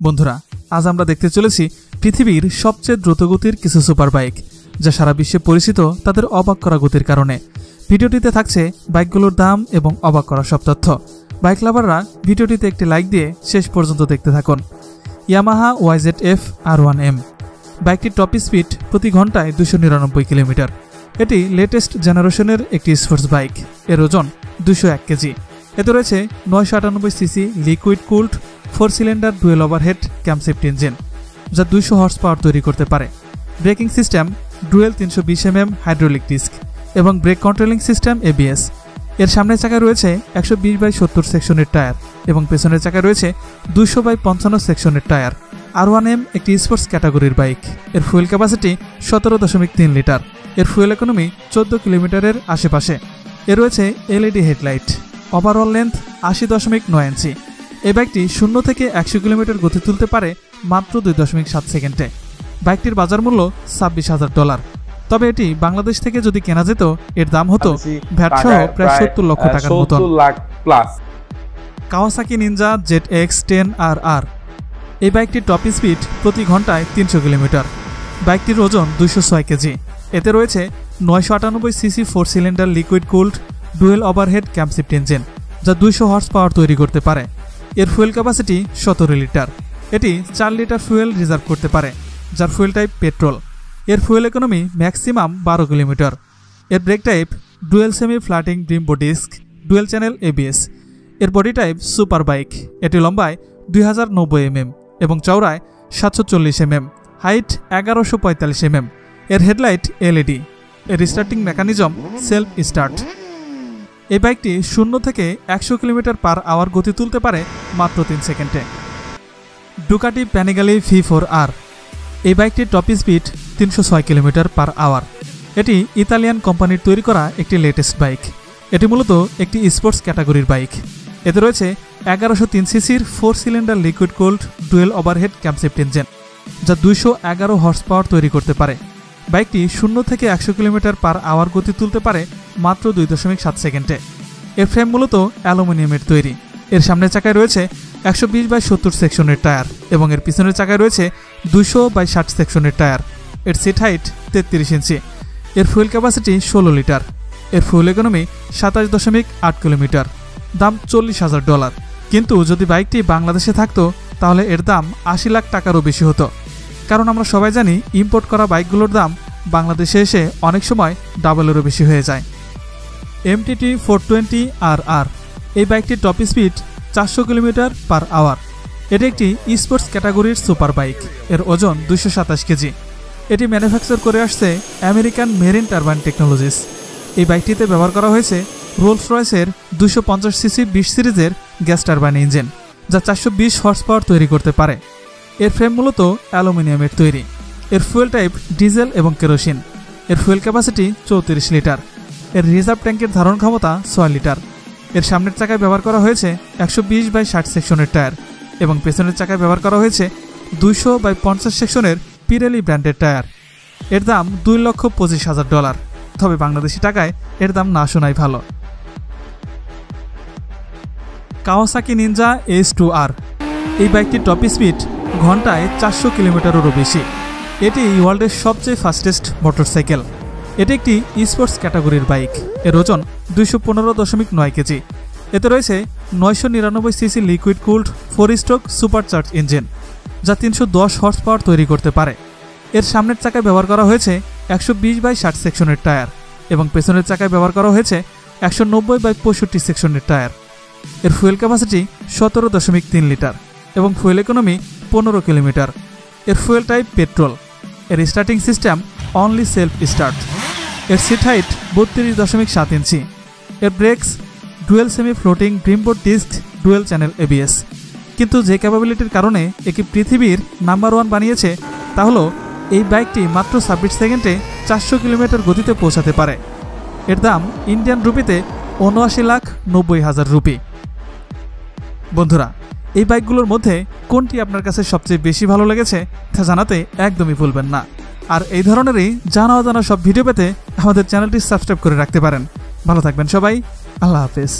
বন্ধুরা, আজ আমরা দেখতে চলেছি পৃথিবীর সবচেয়ে দ্রুতগতির কিছু সুপার বাইক যা সারা বিশ্বে পরিচিত তাদের অবাক করা গতির কারণে। ভিডিওটিতে থাকছে বাইকগুলোর দাম এবং অবাক করা সব তথ্য। বাইক লাভাররা ভিডিওটিতে একটি লাইক দিয়ে শেষ পর্যন্ত দেখতে থাকুন। Yamaha YZ F R one M. বাইকটির টপ স্পিড প্রতি ঘন্টায় দুশো নিরানব্বই কিলোমিটার। এটি লেটেস্ট জেনারেশনের একটি স্পোর্টস বাইক। এর ওজন দুশো এক কেজি। এতে রয়েছে নয়শো আটানব্বই CC liquid cooled four cylinder, dual overhead camshaft engine, যা দুইশো হর্স পাওয়ার তৈরি করতে পারে। ব্রেকিং সিস্টেম, ডুয়েল তিনশো বিশ এম এম হাইড্রোলিক ডিস্ক এবং ব্রেক কন্ট্রোলিং সিস্টেম, এবিএস। এর সামনের চাকায় রয়েছে একশো বিশ বাই সত্তর সেকশনের টায়ার এবং পেছনের চাকায় রয়েছে দুশো বাই পঞ্চান্ন সেকশনের টায়ার। আর ওয়ান এম একটি স্পোর্টস ক্যাটাগরির বাইক। এর ফুয়েল ক্যাপাসিটি সতেরো দশমিক তিন লিটার। এর ফুয়েল ইকোনমি চোদ্দ কিলোমিটারের আশেপাশে। এ রয়েছে এলইডি হেডলাইট। ওভারঅল লেন্থ আশি দশমিক নয় ইঞ্চি এই বাইকটি শূন্য থেকে একশো কিলোমিটার গতি তুলতে পারে মাত্র দুই দশমিক সাত সেকেন্ডে। বাইকটির বাজার মূল্য ছাব্বিশ হাজার ডলার। তবে এটি বাংলাদেশ থেকে যদি কেনা যেত এর দাম হতো ভ্যাট সহ প্রায় সত্তর লক্ষ টাকার মতন। Kawasaki Ninja Z X ten R R. এই বাইকটির টপ স্পিড প্রতি ঘন্টায় তিনশো কিলোমিটার। বাইকটির ওজন দুইশো ছয় কেজি। এতে রয়েছে নয়শো আটানব্বই CC four cylinder liquid cooled dual overhead camshaft engine যা দুইশো হর্স পাওয়ার তৈরি করতে পারে। এর ফুয়েল ক্যাপাসিটি সতেরো লিটার। এটি চার লিটার ফুয়েল রিজার্ভ করতে পারে, যার ফুয়েল টাইপ পেট্রোল এর ফুয়েল ইকোনমি ম্যাক্সিমাম বারো কিলোমিটার। এর brake type dual semi floating ড্রিমবো disc dual channel ABS এর বডি টাইপ সুপার বাইক এটি লম্বায় দুই হাজার নব্বই এমএম এবং চওড়ায় সাতশো চল্লিশ এমএম হাইট এগারোশো পঁয়তাল্লিশ এমএম। এর হেডলাইট এলইডি এর স্টার্টিং মেকানিজম সেলফ স্টার্ট এই বাইকটি শূন্য থেকে একশো কিলোমিটার পার আওয়ার গতি তুলতে পারে মাত্র তিন সেকেন্ডে। Ducati Panigale V four R. এই বাইকটির টপ স্পিড তিনশো ছয় কিলোমিটার পার আওয়ার। এটি ইতালিয়ান কোম্পানির তৈরি করা একটি লেটেস্ট বাইক। এটি মূলত একটি স্পোর্টস ক্যাটাগরির বাইক। এতে রয়েছে এগারোশো তিন সিসির four cylinder liquid cooled dual overhead camshaft engine যা দুইশো এগারো হর্স পাওয়ার তৈরি করতে পারে। বাইকটি শূন্য থেকে একশো কিলোমিটার পার আওয়ার গতি তুলতে পারে মাত্র দুই দশমিক সাত সেকেন্ডে। এর ফ্রেম মূলত অ্যালুমিনিয়ামের তৈরি। এর সামনের চাকায় রয়েছে একশো বিশ বাই সত্তর সেকশনের টায়ার এবং এর পিছনের চাকায় রয়েছে দুশো বাই ষাট সেকশনের টায়ার। এর সিট হাইট তেত্রিশ ইঞ্চি। এর ফুয়েল ক্যাপাসিটি ষোলো লিটার। এর ফুয়েল ইকোনমি সাতাশ দশমিক আট কিলোমিটার। দাম চল্লিশ হাজার ডলার। কিন্তু যদি বাইকটি বাংলাদেশে থাকতো, তাহলে এর দাম আশি লাখ টাকারও বেশি হতো। কারণ আমরা সবাই জানি ইম্পোর্ট করা বাইকগুলোর দাম বাংলাদেশে এসে অনেক সময় ডাবলেরও বেশি হয়ে যায়। MTT four twenty R R এই বাইকটির টপ স্পিড চারশো কিলোমিটার পার আওয়ার এটি একটি স্পোর্টস ক্যাটাগরির সুপার বাইক এর ওজন দুশো সাতাশ কেজি। এটি ম্যানুফ্যাকচার করে আসছে আমেরিকান মেরিন টারবাইন টেকনোলজিস এই বাইকটিতে ব্যবহার করা হয়েছে রোলস রয়েসের দুশো পঞ্চাশ সিসি বিশ সিরিজের গ্যাস টারবাইন ইঞ্জিন যা চারশো বিশ হর্স পাওয়ার তৈরি করতে পারে। এর ফ্রেম মূলত অ্যালুমিনিয়ামের তৈরি। এর ফুয়েল টাইপ ডিজেল এবং কেরোসিন। এর ফুয়েল ক্যাপাসিটি চৌত্রিশ লিটার। এর রিজার্ভ ট্যাঙ্কের ধারণ ক্ষমতা ছয় লিটার। এর সামনের চাকায় ব্যবহার করা হয়েছে একশো বিশ বাই ষাট সেকশনের টায়ার এবং পেছনের চাকায় ব্যবহার করা হয়েছে দুইশো বাই পঞ্চাশ সেকশনের পিরেলি ব্র্যান্ডের টায়ার। এর দাম দুই লক্ষ পঁচিশ হাজার ডলার। তবে বাংলাদেশি টাকায় এর দাম না শোনাই ভালো। Kawasaki Ninja S two R এই বাইকটির টপ স্পিড ঘন্টায় চারশো কিলোমিটারেরও বেশি। এটি ওয়ার্ল্ডের সবচেয়ে ফাস্টেস্ট মোটরসাইকেল। এটি একটি স্পোর্টস ক্যাটাগরির বাইক। এর ওজন দুইশো পনেরো দশমিক নয় কেজি। এতে রয়েছে নয়শো নিরানব্বই CC liquid cooled four stroke super charge engine যা তিনশো দশ হর্স পাওয়ার তৈরি করতে পারে। এর সামনের চাকায় ব্যবহার করা হয়েছে একশো বিশ বাই ষাট সেকশনের টায়ার এবং পেছনের চাকায় ব্যবহার করা হয়েছে একশো নব্বই বাই পঁয়ষট্টি সেকশনের টায়ার। এর ফুয়েল ক্যাপাসিটি সতেরো দশমিক তিন লিটার এবং ফুয়েল ইকোনমি পনেরো কিলোমিটার। এর ফুয়েল টাইপ পেট্রোল এর starting system only self start এর সিট হাইট বত্রিশ দশমিক সাত ইঞ্চি। এর ব্রেকস ডুয়েল সেমি ফ্লোটিং ড্রিমবোর্ড ডিস্ক ডুয়েল চ্যানেল এবিএস কিন্তু যে ক্যাপাবিলিটির কারণে একে পৃথিবীর নাম্বার ওয়ান বানিয়েছে, তা হলো এই বাইকটি মাত্র ছাব্বিশ সেকেন্ডে চারশো কিলোমিটার গতিতে পৌঁছাতে পারে। এর দাম ইন্ডিয়ান রুপিতে উনআশি লাখ নব্বই হাজার রুপি বন্ধুরা, এই বাইকগুলোর মধ্যে কোনটি আপনার কাছে সবচেয়ে বেশি ভালো লেগেছে তা জানাতে একদমই ভুলবেন না। আর এই ধরনেরই জানা অজানা সব ভিডিও পেতে আমাদের চ্যানেলটি সাবস্ক্রাইব করে রাখতে পারেন। ভালো থাকবেন সবাই। আল্লাহ হাফেজ।